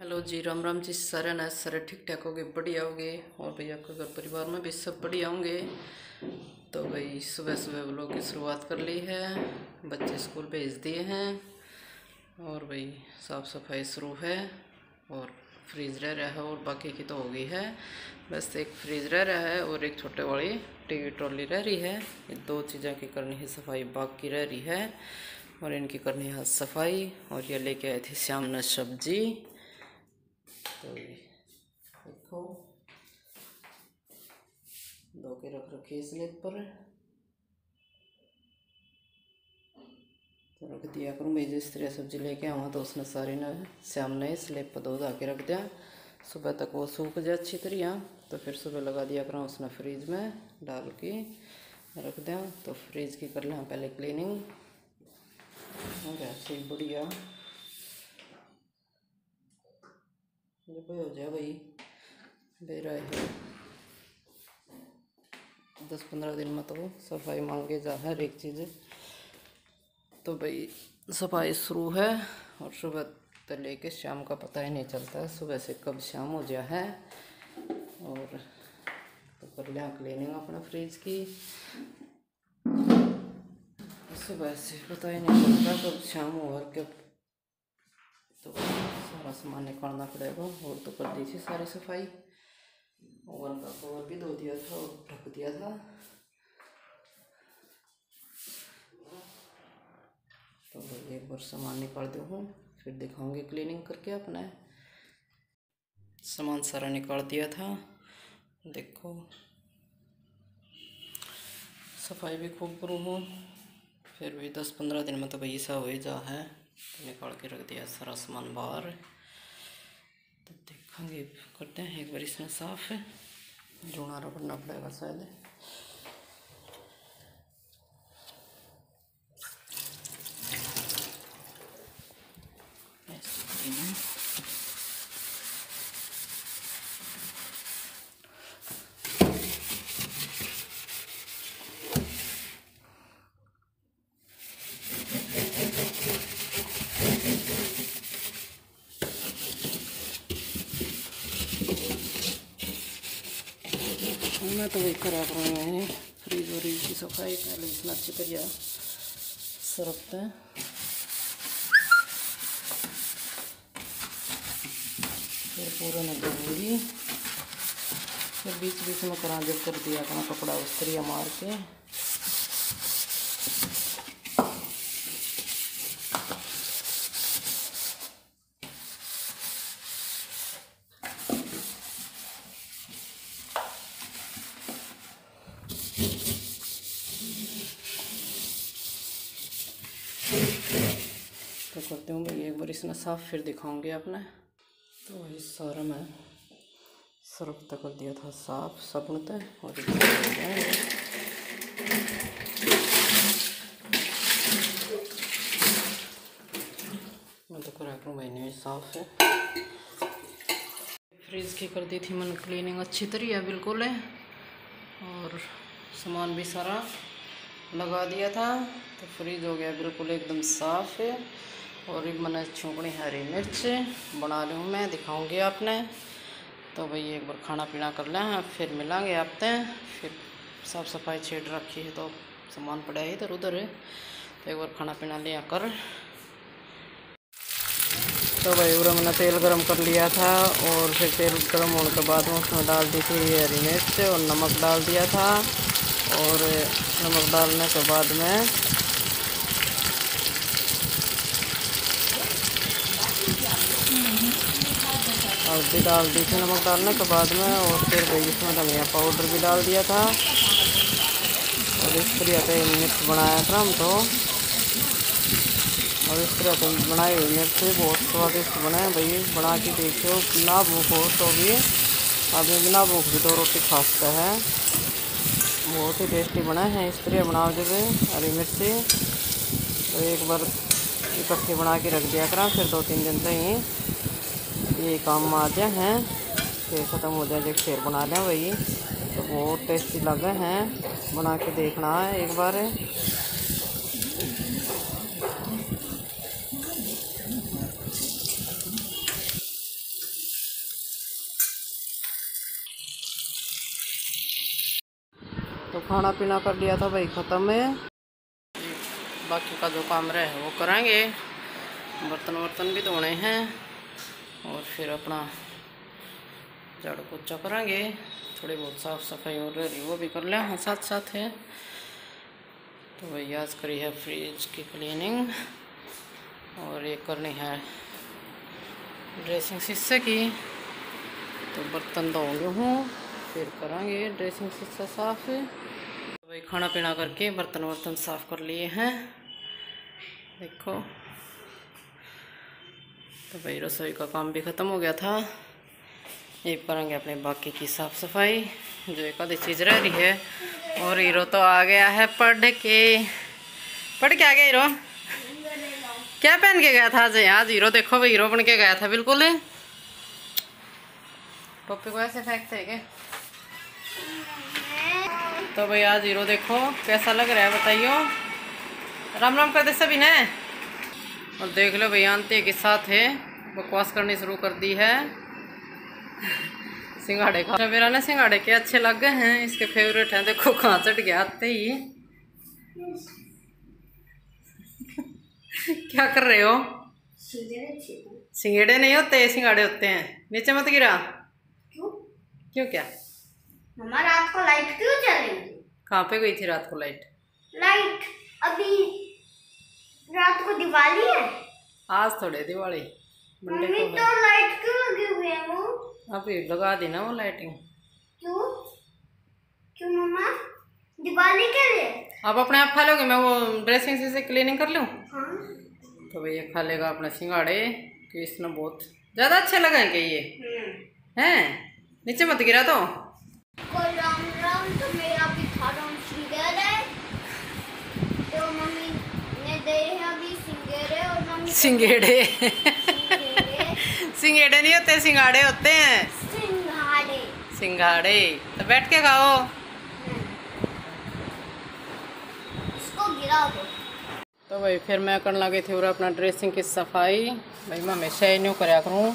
Hello जी राम राम जी, सारे ना सारे ठीक ठाक होगे, बढ़िया होगे। और भैया, आपके घर परिवार में भी सब बढ़िया होंगे। तो भाई सुबह सुबह व्लॉग की शुरुआत कर ली है। बच्चे स्कूल भेज दिए हैं। और भाई साफ़ सफ़ाई शुरू है। और फ्रीज रह रहा है और बाकी की तो हो गई है। बस एक फ्रीज रह रहा है और एक छोटे वाली टीवी ट्रॉली रह रही है। ये दो चीज़ों की करनी है सफ़ाई, बाकी रह रही है। और इनकी करनी है सफ़ाई। और ये लेके आए थे श्याम ने सब्ज़ी। तो देखो। धो के रख रखी स्लेब पर। तो रख दिया करूँ भाई जिस तरह सब्ज़ी लेके आवा तो उसने सारी ने शाम ने स्लेब पर धो धा के रख दिया। सुबह तक वो सूख जाए अच्छी तरह तो फिर सुबह लगा दिया करा उसने फ्रिज में डाल के रख दिया। तो फ्रिज की कर लें पहले क्लीनिंग और ऐसे बढ़िया जब हो जाए भाई। बेरा है। दस पंद्रह दिन में तो सफ़ाई मांगे जा, हर एक चीज़। तो भाई, सफ़ाई शुरू है और सुबह तो लेके शाम का पता ही नहीं चलता सुबह से कब शाम हो जाए है। और तो कर लिया क्लीनिंग अपने फ्रिज की। सुबह से पता ही नहीं चलता कब शाम हो और कब सारा सामान निकालना पड़ेगा और तो कर दी थी सारी सफ़ाई ओवन का कवर भी धो दिया था और ढक दिया था तो एक बार सामान निकाल दो हूँ फिर दिखाऊँगी क्लीनिंग करके अपना सामान सारा निकाल दिया था देखो सफ़ाई भी खूब करूँ हूँ फिर भी दस पंद्रह दिन में तो भाई ऐसा हो ही जा है निकाल के रख दिया सारा सामान बाहर तो देखेंगे करते हैं एक बार इसमें साफ़। है जोड़ा रगड़ना पड़ेगा शायद। मैं तो वही खराब हो गए हैं फ्रीज व्रीज की सफ़ाई पहले इतना अच्छी तरह सरकते हैं फिर पूरा न धोऊँगी फिर बीच बीच में करा जब कर दिया अपना कपड़ा उस तरह मार के करती हूँ भाई, एक बार इसमें साफ़ फिर दिखाऊँगी आपने तो वही सारा मैं सर्फ तक कर दिया था, साफ़ सपनते और मैं तो महीने में साफ़ है। फ्रिज की कर दी थी मैंने क्लीनिंग, अच्छी तरह बिल्कुल है। और सामान भी सारा लगा दिया था तो फ्रीज हो गया बिल्कुल एकदम साफ़ है। और एक मैंने छौकनी हरी मिर्च बना लूँ मैं, दिखाऊँगी आपने। तो भाई एक बार खाना पीना कर लें, फिर मिलांगे आपने फिर साफ़ सफ़ाई छेड़ रखी है तो सामान पड़ा है इधर उधर। तो एक बार खाना पीना लिया कर। तो भाई उरा मैंने तेल गरम कर लिया था और फिर तेल गरम होने के बाद में उसमें डाल दी थी हरी मिर्च और नमक डाल दिया था। और नमक डालने के बाद में हल्दी डाल दी थी नमक डालने के बाद में, और फिर भाई इसमें धनिया पाउडर भी डाल दिया था। और इस तरह से मिर्च बनाया था हम तो। और इस तरह से बनाई हुई मिर्च बहुत स्वादिष्ट बने भाई। बना के देखो बिना भूख हो तो भी। आदमी बिना भूख भी तो रोटी खा सकता है। बहुत ही टेस्टी बना है इस तरह बनाओ जब। हरी मिर्ची तो एक बार इकट्ठी बना के रख दिया करा, फिर दो तीन दिन तक ही। ये काम आ जाए हैं। फिर ख़त्म हो जाए जो शेर बना लें वही। तो बहुत टेस्टी लग रहे हैं। बना के देखना है एक बार। तो खाना पीना कर लिया था भाई, ख़त्म है। बाकी का जो काम रहे वो करेंगे। बर्तन वर्तन भी धोने हैं। और फिर अपना झाड़ू पोछा करेंगे थोड़ी बहुत साफ़ सफ़ाई और रही वो भी कर लें। हाँ साथ साथ है। तो वही आज करी है फ्रिज की क्लीनिंग और ये करनी है ड्रेसिंग शीशे की। तो बर्तन धोंगे हूँ, फिर करेंगे ड्रेसिंग शीशा साफ़। तो भाई, खाना पीना करके बर्तन वर्तन साफ़ कर लिए हैं। देखो। तो भाई रसोई का काम भी ख़त्म हो गया था। ये करेंगे अपने बाकी की साफ़ सफ़ाई, जो एक आधी चीज़ रह रही है। और हीरो तो आ गया है पढ़ के। पढ़ के आ गया हीरो? क्या पहन के गया था आज? आज हीरो देखो भाई हीरो बन के गया था बिल्कुल। टोपी को ऐसे फेंकते क्या? तो भाई आज हीरो देखो, कैसा लग रहा है बताइयो। राम राम कर दे सभी ने और देख लो भैया आंते के साथ है। बकवास करनी शुरू कर दी है। सिंगाड़े खा मेरा ना सिंगाड़े के अच्छे लग गए हैं। इसके फेवरेट हैं। देखो कहाँ चढ़ गया आते ही। क्या कर रहे हो? सिंगेड़े नहीं होते सिंगाड़े होते हैं। नीचे मत गिरा। क्यों? क्यों क्या? मम्मा रात को लाइट क्यों चलेगी कहाँ पे गई थी रात को लाइट लाइट अभी रात को दिवाली है? आज थोड़े दिवाली। मंडे मम्मी को तो लाइट क्यों लगी हुई है वो? अभी लगा दी ना वो लाइटिंग क्यों? क्यों मम्मा? दिवाली के लिए? आप अपने आप खा लोगे मैं वो ड्रेसिंग से, से क्लीनिंग कर लूँ? हाँ। तो भैया खा लेगा अपने सिंगाड़े कि इसने बहुत ज़्यादा अच्छे लगे क्या ये? हम्म। हैं? नीचे मत गिरा तो। राम राम तो मेरा भी खाना सिंगर है तो मम्मी मम्मी सिंगेड़े। सिंगेड़े। नहीं होते सिंगाड़े होते हैं। सिंघाड़े। सिंगाड़े तो बैठ के खाओ। इसको गिरा दो तो भाई फिर मैं करने लगी थी और अपना ड्रेसिंग की सफ़ाई। भाई मैं हमेशा ही न्यू कराया करूँ।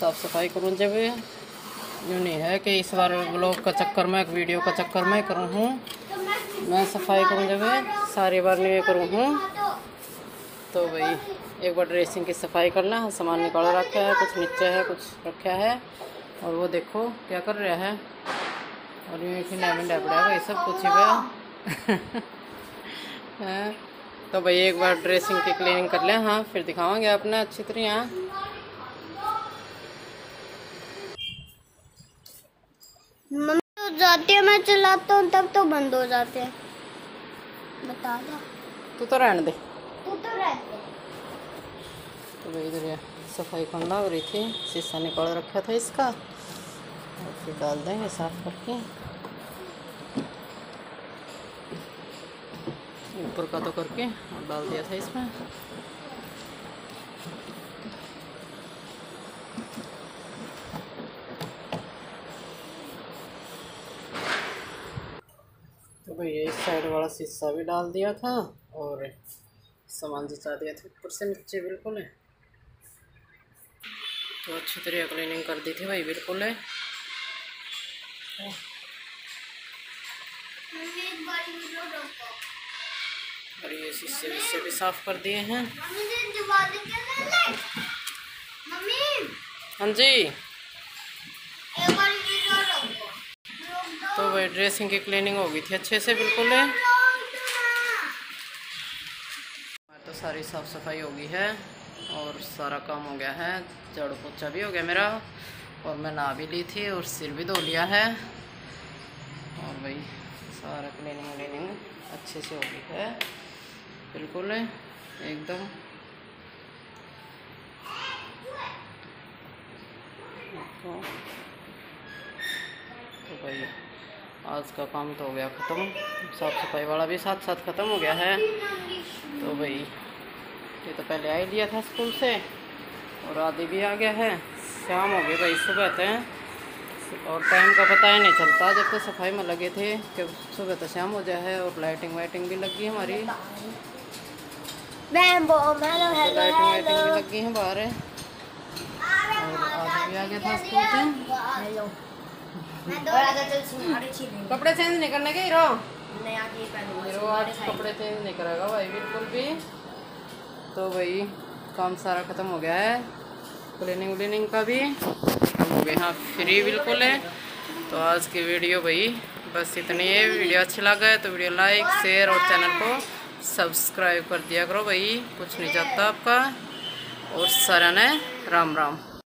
साफ़ सफ़ाई करूँ जब। यूँ नहीं है कि इस बार ब्लॉग का चक्कर में एक वीडियो का चक्कर में करूँ हूँ। तो मैं मैं सफ़ाई करूँ जब। सारी बार न्यू करूँ हूँ। तो भाई, एक बार ड्रेसिंग की सफ़ाई करना है, सामान निकाल रखा है, कुछ नीचे है, कुछ रखा है। और वो देखो क्या कर रहा है। और यूँ ही डायमंड डापड़ा है भाई सब कुछ ही। पे तो भाई, एक बार ड्रेसिंग की क्लीनिंग कर लें हाँ फिर दिखावांगे अपने अच्छी तरह यहाँ मम्मी जाती है, मैं चलाता हूँ, तब तो बंद हो जाते हैं। बता दो। तू तो रहने दे। तू तो रहने तो भाई इधर ये सफ़ाई करना हो रही थी? शीशा निकाल रखा था इसका। और फिर डाल देंगे साफ़ करके। ऊपर का तो करके और डाल दिया था इसमें। तो भाई इस साइड वाला शीशा भी डाल दिया था और सामान जिता दिया था ऊपर से नीचे बिल्कुल है तो अच्छी तरह क्लीनिंग कर दी थी भाई बिल्कुल है और ये शीशे विशे भी साफ़ कर दिए हैं हाँ जी एक बार वीडियो रोको भाई ड्रेसिंग की क्लीनिंग हो गई थी अच्छे से, बिल्कुल। है ना। तो सारी साफ़ सफ़ाई हो गई है और सारा काम हो गया है। झाड़ू पोछा भी हो गया मेरा और मैं नहा भी ली थी और सिर भी धो लिया है। और भाई, सारा क्लीनिंग व्लीनिंग अच्छे से हो गई है, बिल्कुल, एकदम। तो भाई आज का काम तो हो गया ख़त्म। साफ़ सफ़ाई वाला भी साथ साथ ख़त्म हो गया है। तो भाई ये तो पहले आ ही लिया था स्कूल से और आदि भी आ गया है। शाम हो गई भाई सुबह तक और टाइम का पता ही नहीं चलता जब तो सफ़ाई में लगे थे कि सुबह तो शाम हो जाए है और लाइटिंग वाइटिंग भी लगी है हमारी। तो लाइटिंग वाइटिंग भी लगी है बाहर। और आदि भी आ गया था स्कूल से। कपड़े चेंज नहीं करने के हीरो? नया ये पहनूँगा हीरो आज कपड़े चेंज नहीं करेगा भाई बिल्कुल भी। तो भाई काम सारा ख़त्म हो गया है। क्लीनिंग व्लिनिंग का भी हम हो गए हाँ फ्री बिल्कुल है। तो आज की वीडियो भाई बस इतनी है। वीडियो अच्छी लगा है तो वीडियो लाइक शेयर और चैनल को सब्सक्राइब कर दिया करो भाई कुछ नहीं चाहता आपका। और सारा ने राम राम।